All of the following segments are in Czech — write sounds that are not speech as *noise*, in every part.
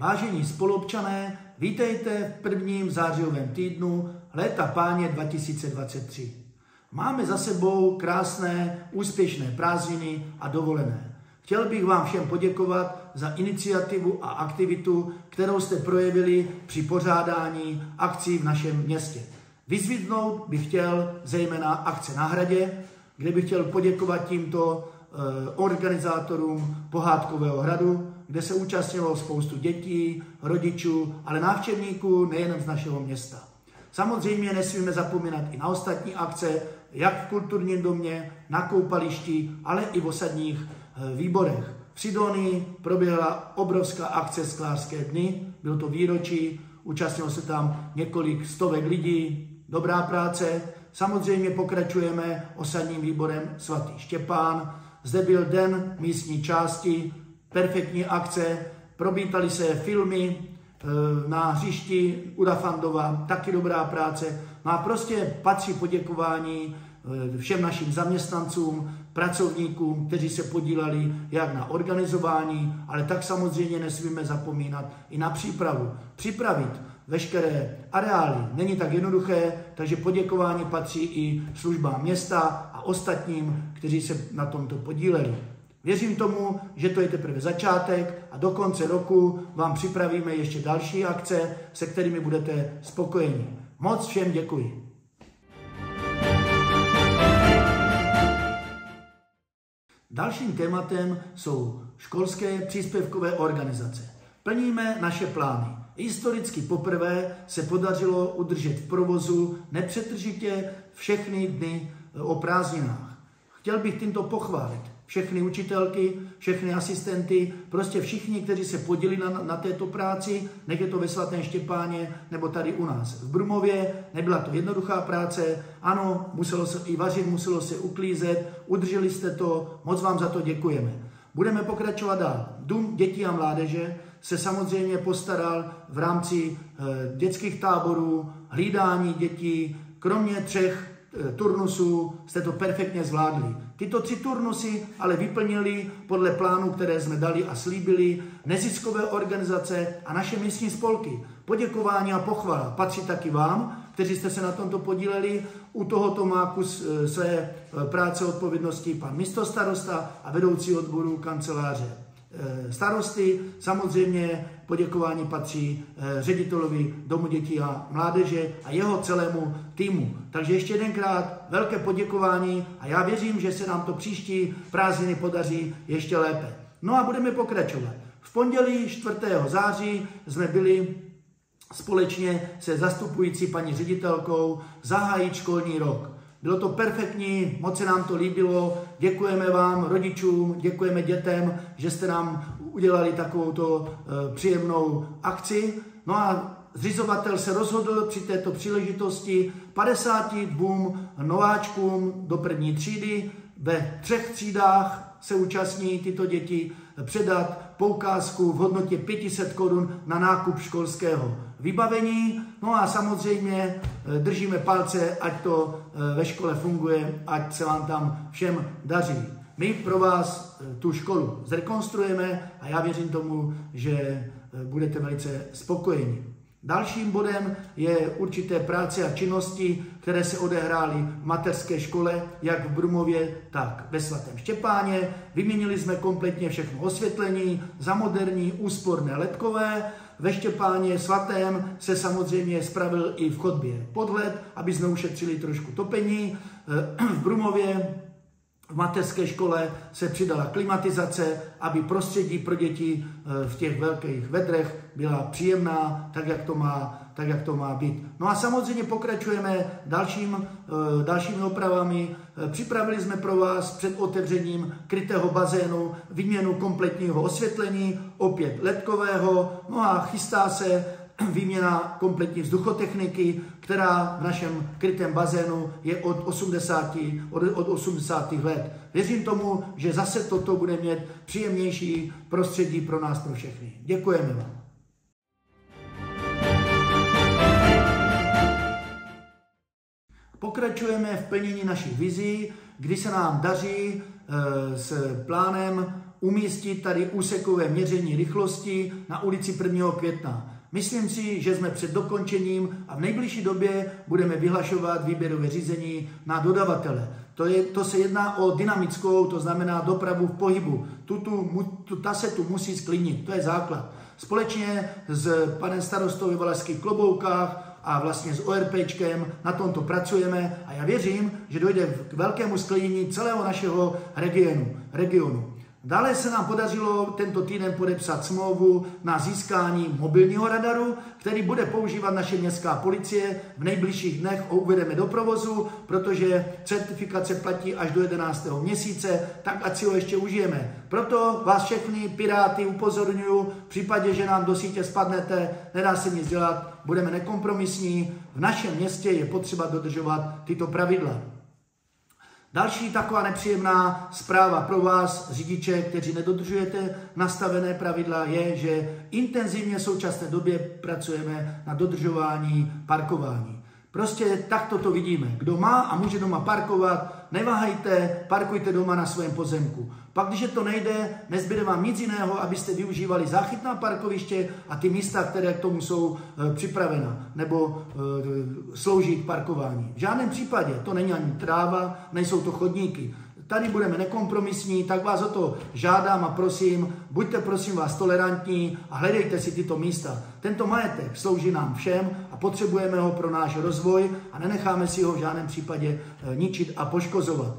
Vážení spolupčané, vítejte v prvním zářijovém týdnu léta páně 2023. Máme za sebou krásné, úspěšné prázdniny a dovolené. Chtěl bych vám všem poděkovat za iniciativu a aktivitu, kterou jste projevili při pořádání akcí v našem městě. Vyzvidnout bych chtěl zejména akce na hradě, kde bych chtěl poděkovat tímto eh, organizátorům Pohádkového hradu, kde se účastnilo spoustu dětí, rodičů, ale návštěvníků nejen z našeho města. Samozřejmě nesmíme zapomínat i na ostatní akce, jak v kulturním domě, na koupališti, ale i v osadních eh, výborech. V Sidonii proběhla obrovská akce Sklářské dny, bylo to výročí, účastnilo se tam několik stovek lidí, dobrá práce. Samozřejmě pokračujeme osadním výborem svatý Štěpán. Zde byl den místní části, perfektní akce, probítali se filmy eh, na hřišti Udafandova, taky dobrá práce. No a prostě patří poděkování eh, všem našim zaměstnancům, pracovníkům, kteří se podíleli jak na organizování, ale tak samozřejmě nesmíme zapomínat i na přípravu. Připravit veškeré areály není tak jednoduché, takže poděkování patří i službám města a ostatním, kteří se na tomto podíleli. Věřím tomu, že to je teprve začátek a do konce roku vám připravíme ještě další akce, se kterými budete spokojeni. Moc všem děkuji. Dalším tématem jsou školské příspěvkové organizace. Plníme naše plány. Historicky poprvé se podařilo udržet v provozu nepřetržitě všechny dny o prázdninách. Chtěl bych tímto pochválit všechny učitelky, všechny asistenty, prostě všichni, kteří se podílí na, na této práci, nech je to ve svatém Štěpáně nebo tady u nás v Brumově. Nebyla to jednoduchá práce, ano, muselo se i vařit, muselo se uklízet, udrželi jste to, moc vám za to děkujeme. Budeme pokračovat dál. Dům dětí a mládeže se samozřejmě postaral v rámci e, dětských táborů, hlídání dětí, kromě třech turnusů jste to perfektně zvládli. Tyto tři turnusy ale vyplnili podle plánu, které jsme dali a slíbili neziskové organizace a naše místní spolky. Poděkování a pochvala patří taky vám, kteří jste se na tomto podíleli. U tohoto má kus eh, své eh, práce odpovědnosti pan místostarosta a vedoucí odboru kanceláře Eh, starosty. Samozřejmě poděkování patří eh, ředitelovi Domu dětí a mládeže a jeho celému týmu. Takže ještě jedenkrát velké poděkování a já věřím, že se nám to příští prázdniny podaří ještě lépe. No a budeme pokračovat. V pondělí 4. září jsme byli společně se zastupující paní ředitelkou zahájit školní rok. Bylo to perfektní, moc se nám to líbilo. Děkujeme vám, rodičům, děkujeme dětem, že jste nám udělali takovouto e, příjemnou akci. No a zřizovatel se rozhodl při této příležitosti 52 nováčkům do první třídy ve třech třídách se účastní tyto děti předat poukázku v hodnotě 500 korun na nákup školského vybavení. No a samozřejmě eh, držíme palce, ať to eh, ve škole funguje, ať se vám tam všem daří. My pro vás eh, tu školu zrekonstruujeme a já věřím tomu, že budete velice spokojeni. Dalším bodem je určité práce a činnosti, které se odehrály v mateřské škole, jak v Brumově, tak ve svatém Štěpáně. Vyměnili jsme kompletně všechno osvětlení za moderní úsporné ledkové. Ve Štěpáně svatém se samozřejmě spravil i v chodbě podhled, aby jsme ušetřili trošku topení. *clears throat* V Brumově v mateřské škole se přidala klimatizace, aby prostředí pro děti eh, v těch velkých vedrech byla příjemná, tak jak to má, tak jak to má být. No a samozřejmě pokračujeme dalším, eh, dalšími opravami. Eh, připravili jsme pro vás před otevřením krytého bazénu výměnu kompletního osvětlení, opět ledkového, no a chystá se výměna kompletní vzduchotechniky, která v našem krytém bazénu je od 80, od, od 80. let. Věřím tomu, že zase toto bude mít příjemnější prostředí pro nás, pro všechny. Děkujeme vám. Pokračujeme v plnění našich vizí, kdy se nám daří e, s plánem umístit tady úsekové měření rychlosti na ulici 1. května. Myslím si, že jsme před dokončením a v nejbližší době budeme vyhlašovat výběrové řízení na dodavatele. To, je, to se jedná o dynamickou, to znamená dopravu v pohybu. Tu, tu, ta se tu musí sklidnit, to je základ. Společně s panem starostou ve Valašských kloboukách a vlastně s ORPčkem na tomto pracujeme a já věřím, že dojde k velkému sklidnění celého našeho regionu. regionu. Dále se nám podařilo tento týden podepsat smlouvu na získání mobilního radaru, který bude používat naše městská policie. V nejbližších dnech ho uvedeme do provozu, protože certifikace platí až do 11. měsíce, tak ať si ho ještě užijeme. Proto vás všechny piráty upozorňuji, v případě, že nám do sítě spadnete, nedá se nic dělat, budeme nekompromisní. V našem městě je potřeba dodržovat tyto pravidla. Další taková nepříjemná zpráva pro vás, řidiče, kteří nedodržujete nastavené pravidla, je, že intenzivně v současné době pracujeme na dodržování parkování. Prostě takto to vidíme. Kdo má a může doma parkovat, neváhejte, parkujte doma na svém pozemku. Pak, když to nejde, nezbyde vám nic jiného, abyste využívali záchytná parkoviště a ty místa, které k tomu jsou e, připravena nebo e, slouží k parkování. V žádném případě to není ani tráva, nejsou to chodníky. Tady budeme nekompromisní, tak vás o to žádám a prosím, buďte prosím vás tolerantní a hledejte si tyto místa. Tento majetek slouží nám všem a potřebujeme ho pro náš rozvoj a nenecháme si ho v žádném případě e, ničit a poškozovat.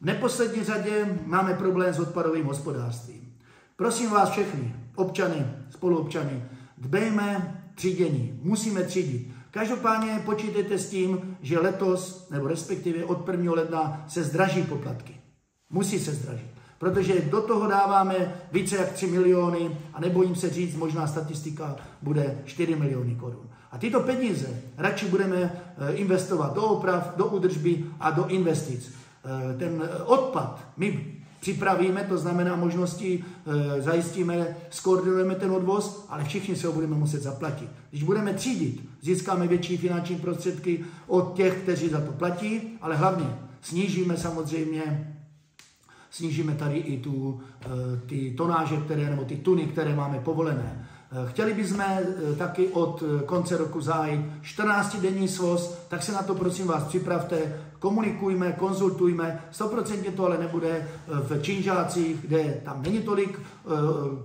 V neposlední řadě máme problém s odpadovým hospodářstvím. Prosím vás všechny, občany, spoluobčany, dbejme třídění, musíme třídit. Každopádně počítejte s tím, že letos, nebo respektive od 1. ledna, se zdraží poplatky. Musí se zdražit. Protože do toho dáváme více jak 3 miliony a nebojím se říct, možná statistika bude 4 miliony korun. A tyto peníze radši budeme eh, investovat do oprav, do údržby a do investic. Eh, ten odpad my připravíme, to znamená možnosti, eh, zajistíme, skoordinujeme ten odvoz, ale všichni se ho budeme muset zaplatit. Když budeme třídit, získáme větší finanční prostředky od těch, kteří za to platí, ale hlavně snížíme samozřejmě snížíme tady i tu, eh, ty tonáže, které, nebo ty tuny, které máme povolené. Eh, chtěli bychom eh, taky od konce roku zájít 14-denní svoz, tak se na to prosím vás připravte, komunikujme, konzultujme. 100% to ale nebude v Činžácích, kde tam není tolik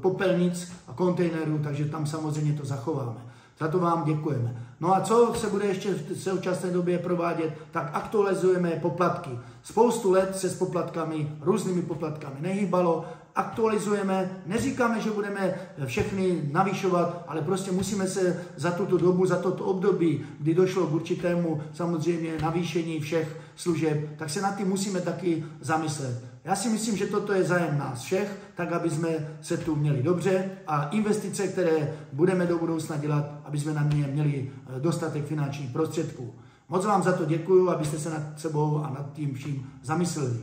popelnic a kontejnerů, takže tam samozřejmě to zachováme. Za to vám děkujeme. No a co se bude ještě v současné době provádět, tak aktualizujeme poplatky. Spoustu let se s poplatkami, různými poplatkami nehýbalo, aktualizujeme, neříkáme, že budeme všechny navyšovat, ale prostě musíme se za tuto dobu, za toto období, kdy došlo k určitému samozřejmě navýšení všech služeb, tak se na tím musíme taky zamyslet. Já si myslím, že toto je zájem nás všech, tak aby jsme se tu měli dobře a investice, které budeme do budoucna dělat, aby jsme na ně měli eh, dostatek finančních prostředků. Moc vám za to děkuji, abyste se nad sebou a nad tím vším zamysleli.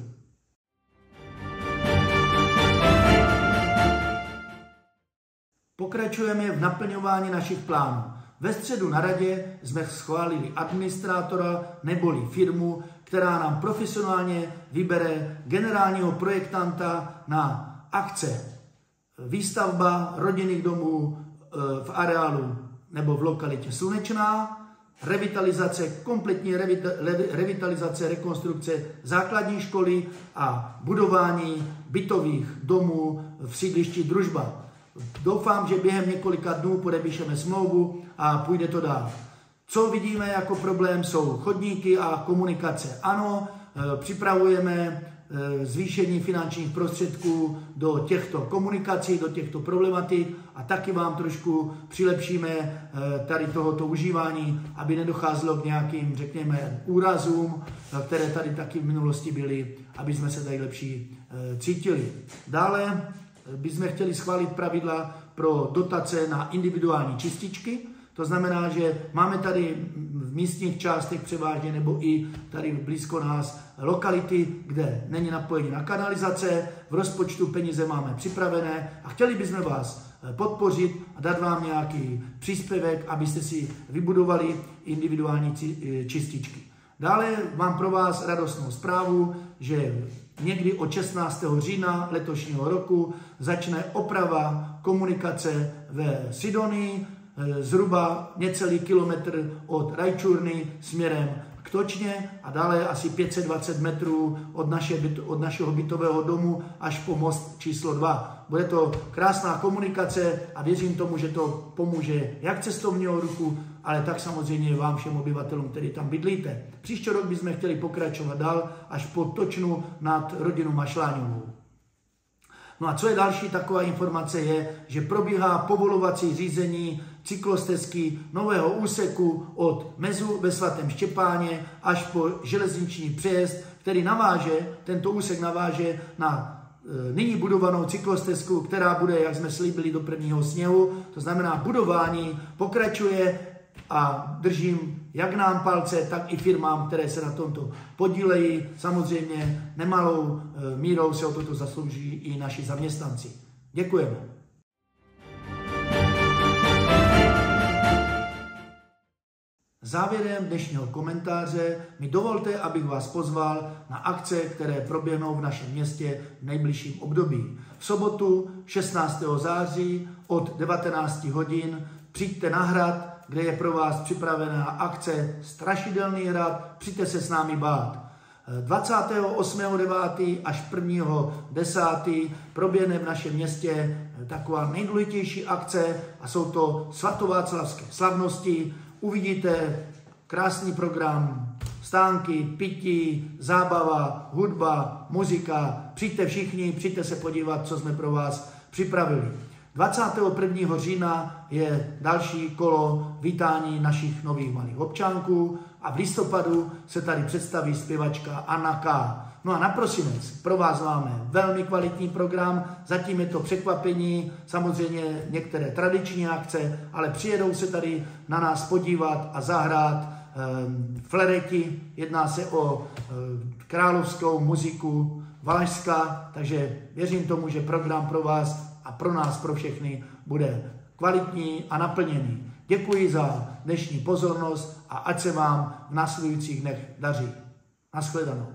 Pokračujeme v naplňování našich plánů. Ve středu na radě jsme schválili administrátora neboli firmu, která nám profesionálně vybere generálního projektanta na akce výstavba rodinných domů e, v areálu nebo v lokalitě Slunečná, revitalizace, kompletní revitalizace, rekonstrukce základní školy a budování bytových domů v sídlišti Družba. Doufám, že během několika dnů podepíšeme smlouvu a půjde to dál. Co vidíme jako problém jsou chodníky a komunikace. Ano, e, připravujeme e, zvýšení finančních prostředků do těchto komunikací, do těchto problematik a taky vám trošku přilepšíme e, tady tohoto užívání, aby nedocházelo k nějakým, řekněme, úrazům, které tady taky v minulosti byly, aby jsme se tady lepší cítili. Dále bychom chtěli schválit pravidla pro dotace na individuální čističky, to znamená, že máme tady v místních částech převážně nebo i tady blízko nás lokality, kde není napojení na kanalizace, v rozpočtu peníze máme připravené a chtěli bychom vás eh, podpořit a dát vám nějaký příspěvek, abyste si vybudovali individuální eh, čističky. Dále mám pro vás radostnou zprávu, že někdy od 16. října letošního roku začne oprava komunikace ve Sidonii, zhruba necelý kilometr od Rajčurny směrem k Točně a dále asi 520 metrů od, naše, od našeho bytového domu až po most číslo 2. Bude to krásná komunikace a věřím tomu, že to pomůže jak cestovního ruchu, ale tak samozřejmě vám všem obyvatelům, kteří tam bydlíte. Příští rok bychom chtěli pokračovat dál až po Točnu nad rodinu Mašláňovou. No a co je další taková informace je, že probíhá povolovací řízení cyklostezky nového úseku od Mezu ve svatém Štěpáně až po železniční přejezd, který naváže, tento úsek naváže na e, nyní budovanou cyklostezku, která bude, jak jsme slíbili, do prvního sněhu. To znamená, budování pokračuje a držím jak nám palce, tak i firmám, které se na tomto podílejí. Samozřejmě nemalou e, mírou se o toto zaslouží i naši zaměstnanci. Děkujeme. Závěrem dnešního komentáře mi dovolte, abych vás pozval na akce, které proběhnou v našem městě v nejbližším období. V sobotu 16. září od 19 hodin přijďte na hrad, kde je pro vás připravená akce Strašidelný hrad, přijďte se s námi bát. 28.9. až 1.10. proběhne v našem městě taková nejdůležitější akce a jsou to svatováclavské slavnosti. Uvidíte krásný program, stánky, pití, zábava, hudba, muzika. Přijďte všichni, přijďte se podívat, co jsme pro vás připravili. 21. října je další kolo vítání našich nových malých občánků a v listopadu se tady představí zpěvačka Anna K. No a na prosinec pro vás máme velmi kvalitní program, zatím je to překvapení, samozřejmě některé tradiční akce, ale přijedou se tady na nás podívat a zahrát um, flereti, jedná se o um, královskou muziku Valašska, takže věřím tomu, že program pro vás a pro nás, pro všechny, bude kvalitní a naplněný. Děkuji za dnešní pozornost a ať se vám v následujících dnech daří. Naschledanou.